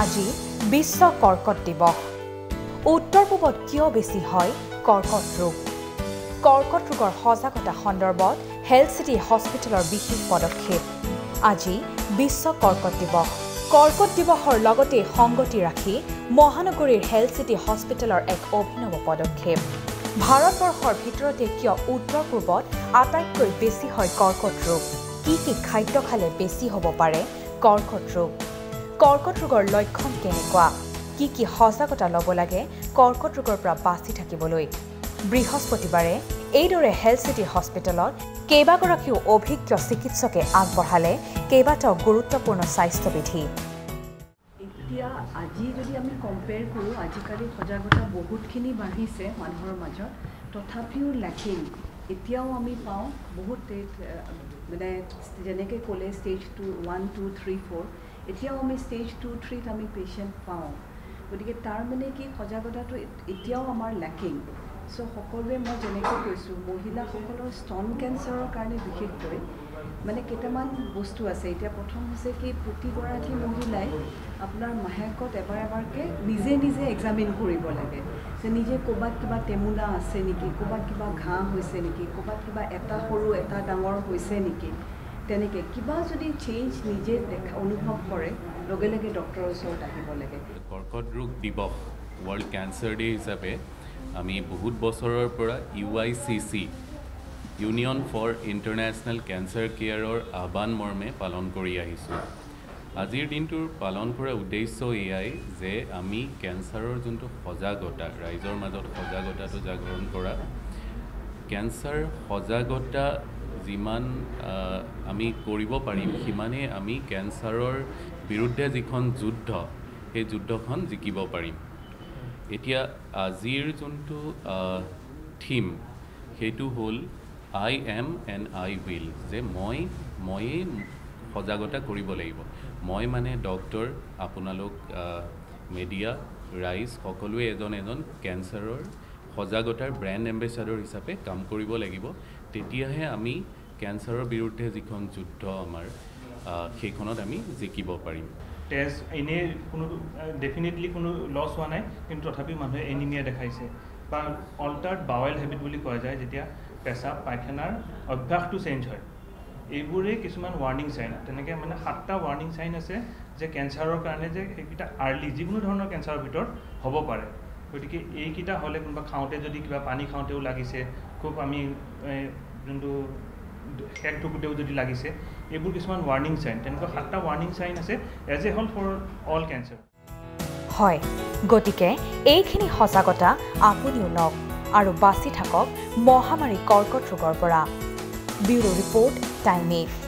আজি বিশ্ব কৰ্কট দিৱস। উত্তৰ পূবত কিয় বেছি হয় কৰ্কট ৰোগ? কৰ্কট ৰোগৰ সজাগতা সন্দৰ্ভত হেল্থ চিটি হস্পিটেলৰ বিশেষ পদক্ষেপ। আজি বিশ্ব কৰ্কট দিৱস। কৰ্কট দিৱসৰ লগতে সংগতি ৰাখি মহানগৰীৰ হেল্থ চিটি হস্পিটেলৰ এক অভিনৱ পদক্ষেপ। ভাৰতবৰ্ষৰ ভিতৰতে কিয় উত্তৰ পূৰ্বত আটাইতকৈ বেছি হয় কৰ্কট ৰোগ? কি কি খাদ্য খালে বেছি হ'ব পাৰে কৰ্কট ৰোগ? কৰ্কট ৰোগৰ লক্ষণ কেনেকুৱা? কি কি সজাগতা ল'ব লাগে কৰ্কট ৰোগৰ পৰা বাচি থাকিবলৈ? বৃহস্পতিবাৰে এইদৰে হেল্থ চিটি হস্পিটেলত কেইবাগৰাকীও অভিজ্ঞ চিকিৎসকে আগবঢ়ালে কেইবাটাও গুৰুত্বপূৰ্ণ স্বাস্থ্যবিধি। এতিয়া আজি যদি আমি কম্পেয়াৰ কৰোঁ আজিকালি সজাগতা বহুতখিনি বাঢ়িছে মানুহৰ মাজত। তথাপিও লেকিং এতিয়াও আমি পাওঁ বহুত মানে যেনেকৈ ক'লে stage two one two three four এতিয়াও আমি ষ্টেজ টু থ্ৰীত আমি পেচেণ্ট পাওঁ। গতিকে তাৰ মানে কি সজাগতাটো এতিয়াও আমাৰ লেকিং চ' সকলোৱে মই যেনেকৈ কৈছোঁ মহিলাসকলৰ স্তন কেঞ্চাৰৰ কাৰণে বিশেষকৈ মানে কেইটামান বস্তু আছে। এতিয়া প্ৰথম হৈছে কি প্ৰতিগৰাকী মহিলাই আপোনাৰ মাহেকত এবাৰ এবাৰকৈ নিজে নিজে এক্সামিন কৰিব লাগে। যে নিজে ক'ৰবাত কিবা টেমুনা আছে নেকি ক'ৰবাত কিবা ঘাঁহ হৈছে নেকি ক'ৰবাত কিবা এটা সৰু এটা ডাঙৰ হৈছে নেকি। তেনেকৈ কিবা যদি চেঞ্জ নিজে দেখা অনুভৱ কৰে লগে লগে ডক্টৰৰ ওচৰত আহিব লাগে। কৰ্কট ৰোগ দিৱস ৱৰ্ল্ড কেঞ্চাৰ ডে হিচাপে আমি বহুত বছৰৰ পৰা U I C C union for international cancer কেয়াৰৰ আহ্বান মৰ্মে পালন কৰি আহিছোঁ। আজিৰ দিনটোৰ পালন কৰাৰ উদ্দেশ্য এয়াই যে আমি কেঞ্চাৰৰ যোনটো সজাগতা ৰাইজৰ মাজত সজাগতাটো জাগৰণ কৰা কেঞ্চাৰ সজাগতা যিমান আমি কৰিব পাৰিম সিমানেই আমি কেঞ্চাৰৰ বিৰুদ্ধে যিখন যুদ্ধ সেই যুদ্ধখন জিকিব পাৰিম। এতিয়া আজিৰ যোনটো থিম সেইটো হ'ল I am and I will যে মই ময়েই সজাগতা কৰিব লাগিব। মই মানে ডক্টৰ আপোনালোক মেডিয়া ৰাইজ সকলোৱে এজন এজন কেঞ্চাৰৰ সজাগতাৰ ব্ৰেণ্ড এম্বেচাডৰ হিচাপে কাম কৰিব লাগিব। তেতিয়াহে আমি কেঞ্চাৰৰ বিৰুদ্ধে যিখন যুদ্ধ আমাৰ সেইখনত আমি জিকিব পাৰিম। তেজ এনেই কোনো ডেফিনেটলি কোনো লছ হোৱা নাই কিন্তু তথাপিও মানুহে এনিমিয়া দেখাইছে। বা অল্টাৰ্ড বাৱেল হেবিট বুলি কোৱা যায় যেতিয়া পেচাব পায়খানাৰ অভ্যাসটো চেঞ্জ হয়। এইবোৰেই কিছুমান ৱাৰ্ণিং চাইন তেনেকৈ মানে সাতটা ৱাৰ্ণিং চাইন আছে যে কেঞ্চাৰৰ কাৰণে যে সেইকেইটা আৰ্লি যিকোনো ধৰণৰ কেঞ্চাৰৰ ভিতৰত হ'ব পাৰে। গতিকে এইকেইটা হ'লে কোনোবা খাওঁতে যদি কিবা পানী খাওঁতেও লাগিছে খুব আমি যোনটো শেষ ঢুকুতেও যদি লাগিছে এইবোৰ কিছুমান ৱাৰ্ণিং চাইন তেনেকুৱা সাতটা ৱাৰ্ণিং চাইন আছে এজ এ হ'ল ফৰ অল কেঞ্চাৰ হয় গতিকে এইখিনি সজাগতা আপুনিও লওক আৰু বাচি থাকক মহামাৰী কৰ্কট ৰোগৰ পৰা। Bureau' report time eight.